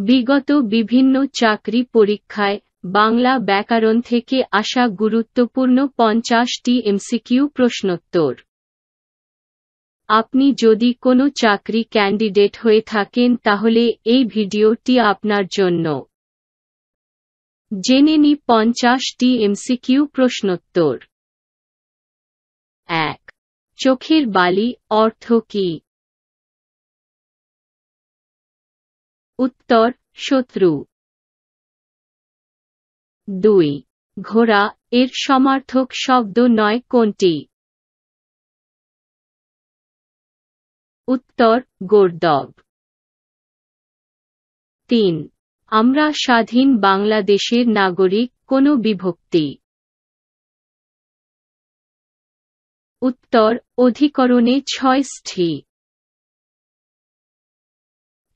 বিগত বিভিন্ন চাকরি পরীক্ষায় বাংলা ব্যাকরণ থেকে আসা গুরুত্বপূর্ণ পঞ্চাশটি এমসিকিউ প্রশ্নোত্তর। আপনি যদি কোনো চাকরি ক্যান্ডিডেট হয়ে থাকেন তাহলে এই ভিডিওটি আপনার জন্য। জেনে নি পঞ্চাশটি এমসিকিউ প্রশ্নোত্তর। এক। চোখের বালি অর্থ কি? উত্তর, শত্রু। দুই, ঘোড়া, এর সমার্থক শব্দ নয় কোনটি? উত্তর, গোর্দব। তিন, আমরা স্বাধীন বাংলাদেশের নাগরিক, কোনো বিভক্তি। উত্তর, অধিকরণে ছয় স্থি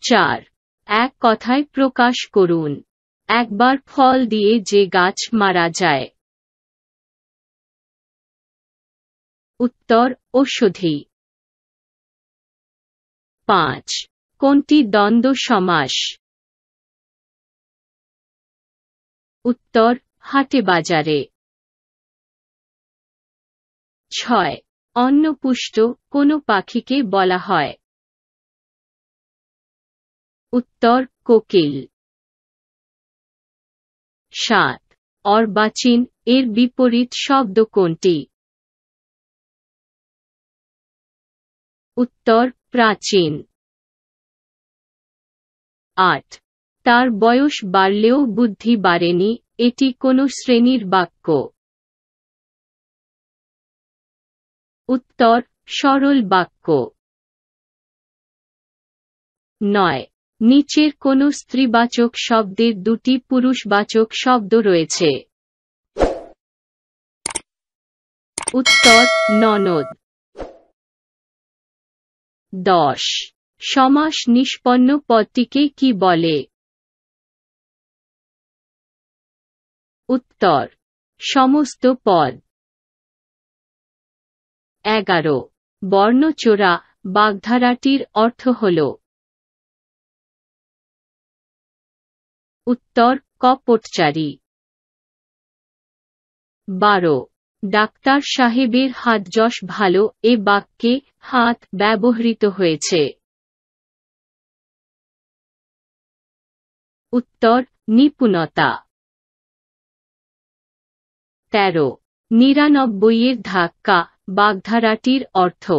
চার এক কথায় প্রকাশ করুন। একবার ফল দিয়ে যে গাছ মারা যায়। উত্তর, ঔষধি। পাঁচ, কোনটি দ্বন্দ্ব সমাস? উত্তর, হাটে বাজারে। ছয়, অন্নপুষ্ট কোনো পাখিকে বলা হয়। উত্তর, কোকিল। সাত। অর্বাচীন, এর বিপরীত শব্দ কোনটি? উত্তর, প্রাচীন। আট। তার বয়স বাড়লেও বুদ্ধি বাড়েনি, এটি কোন শ্রেণির বাক্য। উত্তর, সরল বাক্য। নয়। নিচের কোন স্ত্রীবাচক শব্দের দুটি পুরুষবাচক শব্দ রয়েছে। উত্তর, ননদ। দশ। সমাস নিষ্পন্ন পদটিকে কি বলে? উত্তর, সমস্ত পদ। এগারো। বর্ণচোরা বাগধারাটির অর্থ হল উত্তর কপটচারী বারো, ডাক্তার সাহেবের হাত যশ ভালো, এ বাক্যে হাত ব্যবহৃত হয়েছে। উত্তর, নিপুণতা। তেরো, নিরানব্বইয়ের ধাক্কা, বাগধারাটির অর্থ।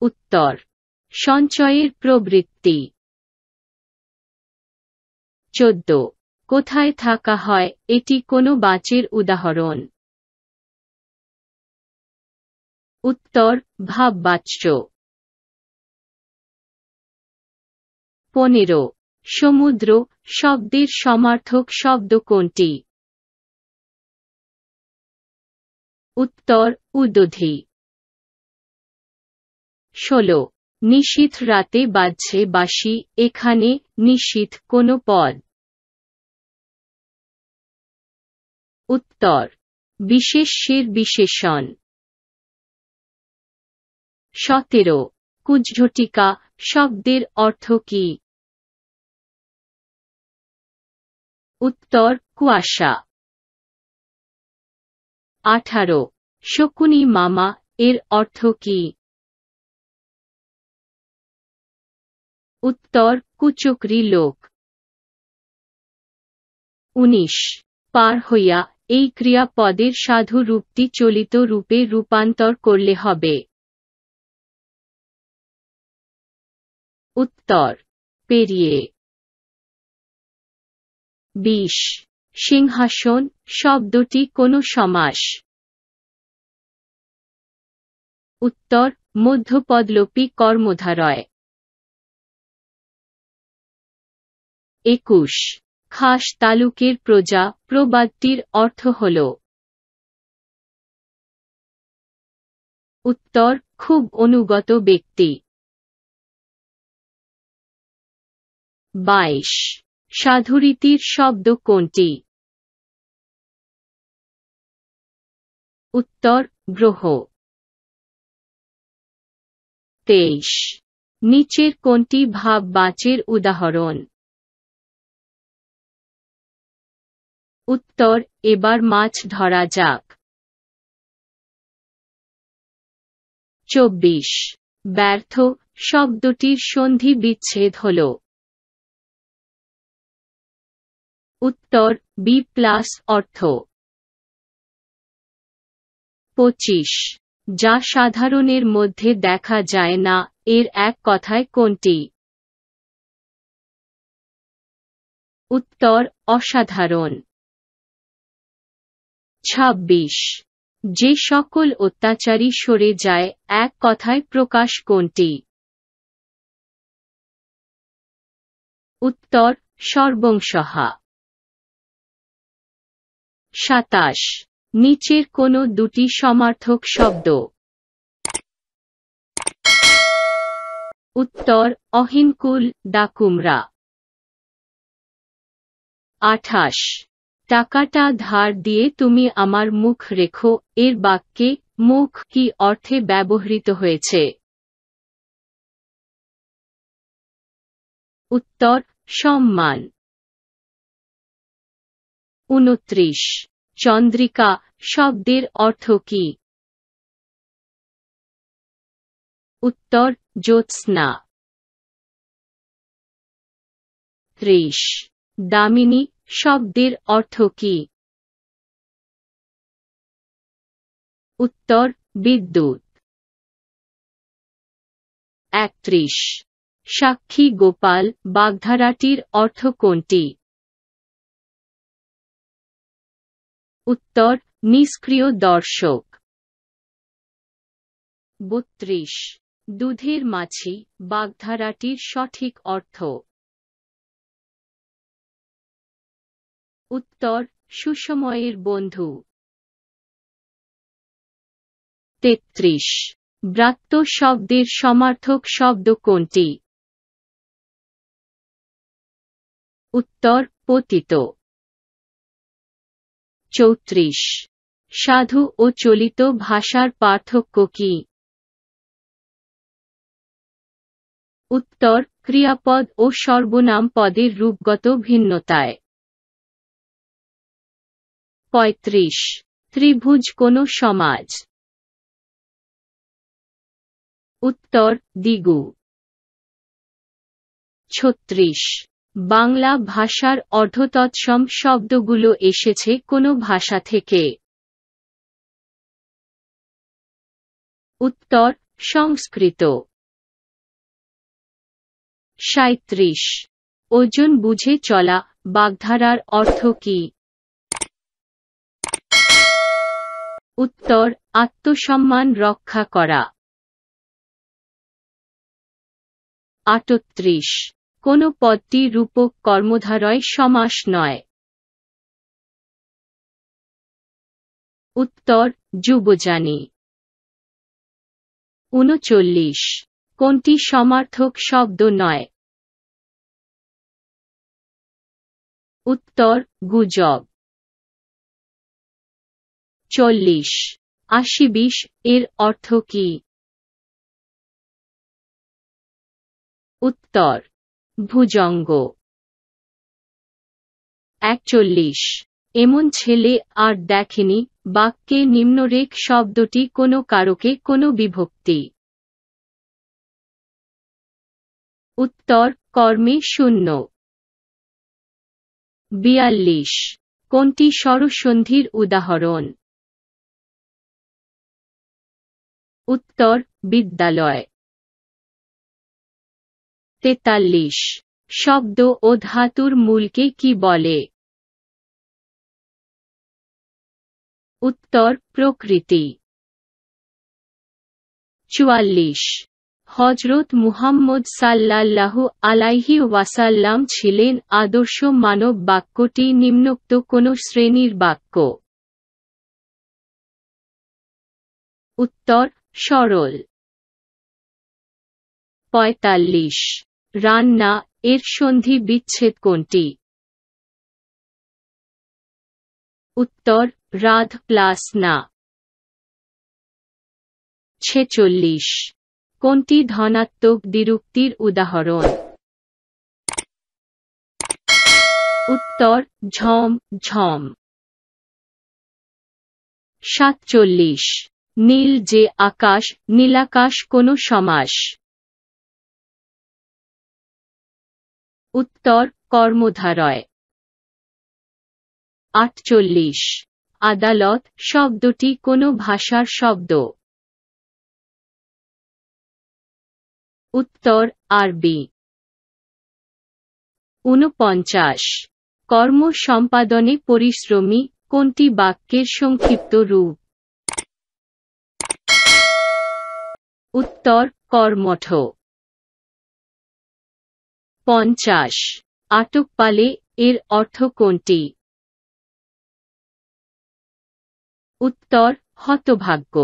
উত্তর, সঞ্চয়ের প্রবৃত্তি। চোদ্দ। কোথায় থাকা হয়, এটি কোনো বাঁচের উদাহরণ। উত্তর, ভাববাচ্য। পনেরো। সমুদ্র, শব্দের সমার্থক শব্দ কোনটি? উত্তর, উদধি। ষোলো। নিশীথ রাতে বাজছে বাসি এখানে নিশীথ কোন পদ। উত্তর, বিশেষ্যের বিশেষণ। সতেরো কুজঝটিকা শব্দের অর্থ কি? উত্তর, কুয়াশা। আঠারো, শকুনি মামা, এর অর্থ কি? উত্তর, কুচকরি লোক। উনিশ। পার হইয়া এই ক্রিয়াপদের সাধু রূপটি চলিত রূপে রূপান্তর করলে হবে। উত্তর। পেরিয়ে। বিশ। সিংহাসন, শব্দটি কোন সমাস। উত্তর, মধ্যপদলোপী কর্মধারয়। একুশ। খাস তালুকের প্রজা প্রবাদটির অর্থ হল, উত্তর, খুব অনুগত ব্যক্তি। বাইশ। সাধুরীতির শব্দ কোনটি? উত্তর, গ্রহ। তেইশ। নিচের কোনটি ভাব বাচের উদাহরণ? উত্তর, এবার মাছ ধরা যাক। চব্বিশ। ব্যর্থ, শব্দটির সন্ধি বিচ্ছেদ হল। উত্তর বি প্লাস অর্থ। পঁচিশ। যা সাধারণের মধ্যে দেখা যায় না, এর এক কথায় কোনটি? উত্তর, অসাধারণ। ছাব্বিশ। যে সকল অত্যাচারী সরে যায়, এক কথায় প্রকাশ কোনটি? উত্তর, সর্বংসহা। সাতাশ। নিচের কোন দুটি সমার্থক শব্দ? উত্তর, অহিনকুল ডাকুমরা। আঠাশ। টাকাটা ধার দিয়ে তুমি আমার মুখ রেখো, এর বাক্যে, মুখ কি অর্থে ব্যবহৃত হয়েছে? উত্তর, সম্মান। উনত্রিশ, চন্দ্রিকা, শব্দের অর্থ কি? উত্তর, জ্যোৎস্না। ত্রিশ, দামিনী শব্দের অর্থ কি? উত্তর, বিদ্যুৎ। একত্রিশ। সাক্ষী গোপাল বাগধারাটির অর্থ কোনটি? উত্তর, নিষ্ক্রিয় দর্শক। বত্রিশ। দুধের মাছি বাগধারাটির সঠিক অর্থ। উত্তর, সুসময়ের বন্ধু। তেত্রিশ। ব্রাত্য শব্দের সমার্থক শব্দ কোনটি? উত্তর, পতিত। চৌত্রিশ। সাধু ও চলিত ভাষার পার্থক্য কি? উত্তর, ক্রিয়াপদ ও সর্বনাম পদের রূপগত ভিন্নতায়। পঁয়ত্রিশ। ত্রিভুজ কোন সমাজ? উত্তর, দিগু। ছত্রিশ। বাংলা ভাষার অর্ধতৎসম শব্দগুলো এসেছে কোন ভাষা থেকে? উত্তর, সংস্কৃত। সাঁত্রিশ ওজন বুঝে চলা বাগধারার অর্থ কি? উত্তর, আত্মসম্মান রক্ষা করা। আটত্রিশ। কোন পদটি রূপক কর্মধারয় সমাস নয়। উত্তর যুবজানি উনচল্লিশ। কোনটি সমার্থক শব্দ নয়। উত্তর, গুজব। চল্লিশ। আশি বিশ এর অর্থ কি? উত্তর, ভুজঙ্গ। একচল্লিশ। এমন ছেলে আর দেখেনি, বাক্যে নিম্নরেখ শব্দটি কোনো কারকে কোনো বিভক্তি। উত্তর, কর্মে শূন্য। বিয়াল্লিশ। কোনটি স্বরসন্ধির উদাহরণ? উত্তর, বিদ্যালয়। তেতাল্লিশ। শব্দ ও ধাতুর মূলকে কি বলে? উত্তর, প্রকৃতি। চুয়াল্লিশ। হজরত মুহাম্মদ সাল্লাল্লাহ আলাইহি ওয়াসাল্লাম ছিলেন আদর্শ মানব বাক্যটি নিম্নোক্ত কোন শ্রেণির বাক্য। উত্তর সরল। পঁয়তাল্লিশ। রান্না, এর সন্ধি বিচ্ছেদ কোনটি? উত্তর, রাধ প্লাস না। ছেচল্লিশ। কোনটি ধনাত্মক দ্বিরুক্তির উদাহরণ? উত্তর, ঝম ঝম। সাতচল্লিশ। নীল যে আকাশ নীলাকাশ কোন সমাস। উত্তর, কর্মধারয়। আটচল্লিশ। আদালত শব্দটি কোন ভাষার শব্দ। উত্তর, আরবি। ঊনপঞ্চাশ কর্ম সম্পাদনে পরিশ্রমী, কোনটি বাক্যের সংক্ষিপ্ত রূপ? উত্তর কর্মঠ। পঞ্চাশ আটক পালে এর অর্থ কোনটি? উত্তর হতভাগ্য।